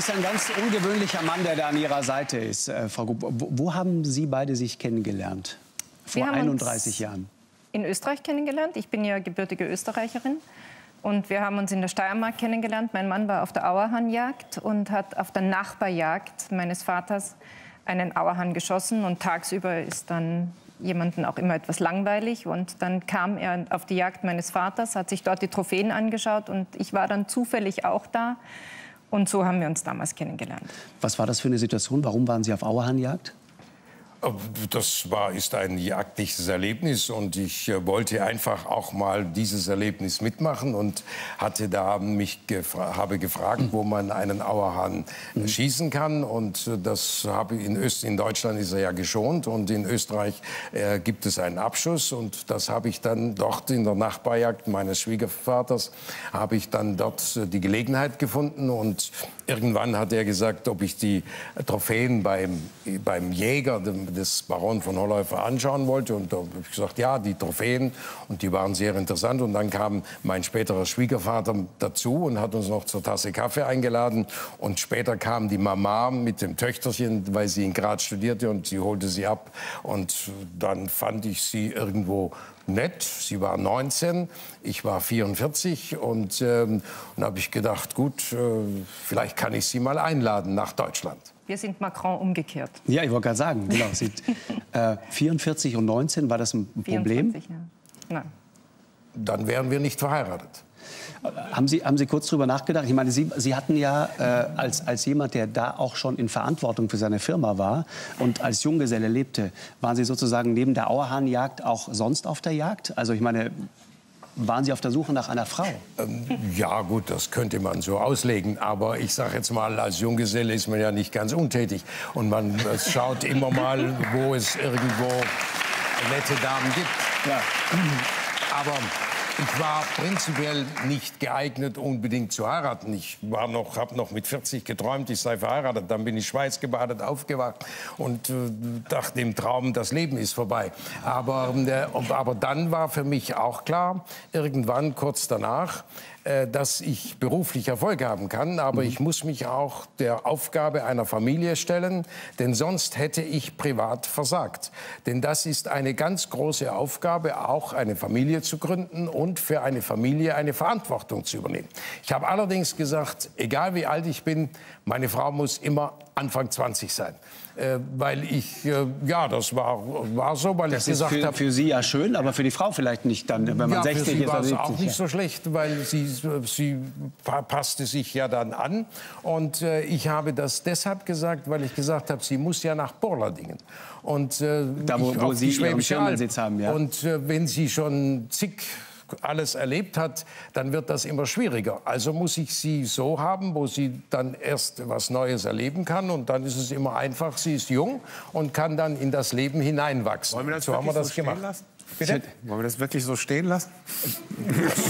Das ist ein ganz ungewöhnlicher Mann, der da an Ihrer Seite ist, äh, Frau Grupp. Wo, wo, haben Sie beide sich kennengelernt? Vor 31 Jahren. In Österreich kennengelernt. Ich bin ja gebürtige Österreicherin. Und wir haben uns in der Steiermark kennengelernt. Mein Mann war auf der Auerhahnjagd und hat auf der Nachbarjagd meines Vaters einen Auerhahn geschossen. Und tagsüber ist dann jemanden auch immer etwas langweilig. Und dann kam er auf die Jagd meines Vaters, hat sich dort die Trophäen angeschaut und ich war dann zufällig auch da. Und so haben wir uns damals kennengelernt. Was war das für eine Situation? Warum waren Sie auf Auerhahnjagd? Das war, ist ein jagdliches Erlebnis und ich äh, wollte einfach auch mal dieses Erlebnis mitmachen und hatte da mich gefra habe gefragt, wo man einen Auerhahn mhm. schießen kann und das habe in, Öst in Deutschland ist er ja geschont und in Österreich äh, gibt es einen Abschuss und das habe ich dann dort in der Nachbarjagd meines Schwiegervaters habe ich dann dort äh, die Gelegenheit gefunden und irgendwann hat er gesagt, ob ich die Trophäen beim, beim Jäger, dem, des Baron von Holläufer anschauen wollte. Und da habe ich gesagt, ja, die Trophäen. Und die waren sehr interessant. Und dann kam mein späterer Schwiegervater dazu und hat uns noch zur Tasse Kaffee eingeladen. Und später kam die Mama mit dem Töchterchen, weil sie in Graz studierte und sie holte sie ab. Und dann fand ich sie irgendwo nett. Sie war 19, ich war 44 und ähm, dann habe ich gedacht, gut, äh, vielleicht kann ich sie mal einladen nach Deutschland. Wir sind Macron umgekehrt. Ja, ich wollte gerade sagen, genau. Sie, äh, 44 und 19, war das ein 44, Problem? Ja. Nein. Dann wären wir nicht verheiratet. Haben Sie, haben Sie kurz darüber nachgedacht? Ich meine, Sie, Sie hatten ja äh, als, als jemand, der da auch schon in Verantwortung für seine Firma war und als Junggeselle lebte, waren Sie sozusagen neben der Auerhahnjagd auch sonst auf der Jagd? Also ich meine, waren Sie auf der Suche nach einer Frau? Ähm, ja, gut, das könnte man so auslegen. Aber ich sage jetzt mal, als Junggeselle ist man ja nicht ganz untätig. Und man schaut immer mal, wo es irgendwo nette Damen gibt. Ja. Aber ich war prinzipiell nicht geeignet, unbedingt zu heiraten. Ich war noch, habe noch mit 40 geträumt, ich sei verheiratet. Dann bin ich schweißgebadet aufgewacht und äh, dachte im Traum, das Leben ist vorbei. Aber, äh, aber dann war für mich auch klar, irgendwann kurz danach, dass ich beruflich Erfolg haben kann, aber mhm. ich muss mich auch der Aufgabe einer Familie stellen, denn sonst hätte ich privat versagt. Denn das ist eine ganz große Aufgabe, auch eine Familie zu gründen und für eine Familie eine Verantwortung zu übernehmen. Ich habe allerdings gesagt, egal wie alt ich bin, meine Frau muss immer Anfang 20 sein. Äh, weil ich, äh, ja, das war, war so, weil das ich gesagt habe... für Sie ja schön, aber für die Frau vielleicht nicht dann, wenn man ja, 60 für sie ist. war es auch nicht so schlecht, weil sie, sie passte sich ja dann an. Und äh, ich habe das deshalb gesagt, weil ich gesagt habe, sie muss ja nach Borladingen. Und, äh, da, wo, ich, wo Sie Ihren Firmensitz haben, ja. Und äh, wenn Sie schon zig alles erlebt hat, dann wird das immer schwieriger. Also muss ich sie so haben, wo sie dann erst was Neues erleben kann und dann ist es immer einfach. Sie ist jung und kann dann in das Leben hineinwachsen. Wollen wir das so haben wir das so gemacht. Lassen? Bitte? Wollen wir das wirklich so stehen lassen?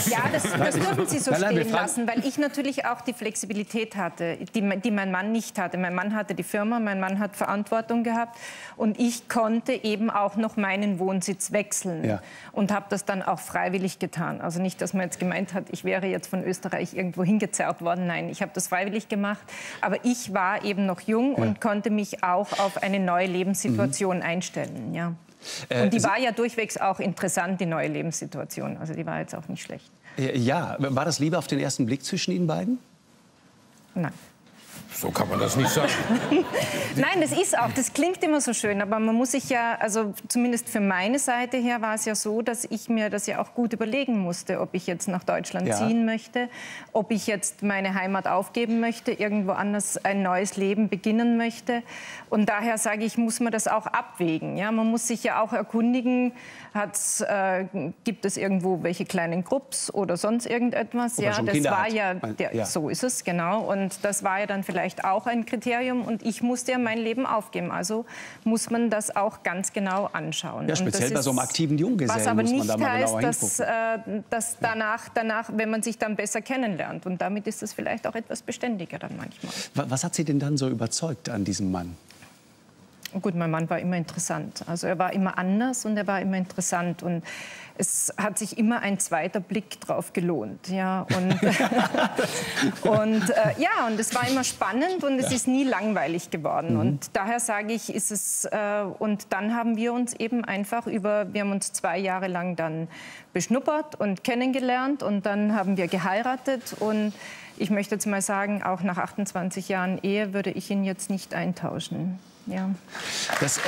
Ja, das, das dürfen Sie so nein, nein, stehen lassen, weil ich natürlich auch die Flexibilität hatte, die, die, mein Mann nicht hatte. Mein Mann hatte die Firma, mein Mann hat Verantwortung gehabt und ich konnte eben auch noch meinen Wohnsitz wechseln ja. und habe das dann auch freiwillig getan. Also nicht, dass man jetzt gemeint hat, ich wäre jetzt von Österreich irgendwo hingezerrt worden. Nein, ich habe das freiwillig gemacht. Aber ich war eben noch jung ja. und konnte mich auch auf eine neue Lebenssituation mhm. einstellen. Ja. Äh, Und die war ja durchwegs auch interessant, die neue Lebenssituation. Also die war jetzt auch nicht schlecht. Ja, war das Liebe auf den ersten Blick zwischen Ihnen beiden? Nein. So kann man das nicht sagen. Nein, das ist auch, das klingt immer so schön, aber man muss sich ja, also zumindest für meine Seite her war es ja so, dass ich mir das ja auch gut überlegen musste, ob ich jetzt nach Deutschland ja. ziehen möchte, ob ich jetzt meine Heimat aufgeben möchte, irgendwo anders ein neues Leben beginnen möchte. Und daher sage ich, muss man das auch abwägen. Ja? Man muss sich ja auch erkundigen, äh, gibt es irgendwo welche kleinen Grupps oder sonst irgendetwas. Oder ja, das war ja, der, ja, so ist es, genau. Und das war ja dann vielleicht vielleicht auch ein Kriterium. Und ich musste ja mein Leben aufgeben. Also muss man das auch ganz genau anschauen. Ja, speziell bei so einem aktiven Junggesellen Was aber nicht da heißt, dass, äh, dass danach, danach, wenn man sich dann besser kennenlernt. Und damit ist es vielleicht auch etwas beständiger dann manchmal. Was hat Sie denn dann so überzeugt an diesem Mann? Gut, mein Mann war immer interessant. Also er war immer anders und er war immer interessant. Und es hat sich immer ein zweiter Blick drauf gelohnt. Ja, und, und äh, ja, und es war immer spannend und es ist nie langweilig geworden. Mhm. Und daher sage ich, ist es, äh, und dann haben wir uns eben einfach über, wir haben uns zwei Jahre lang dann beschnuppert und kennengelernt und dann haben wir geheiratet und ich möchte jetzt mal sagen, auch nach 28 Jahren Ehe würde ich ihn jetzt nicht eintauschen. Ja. Das, äh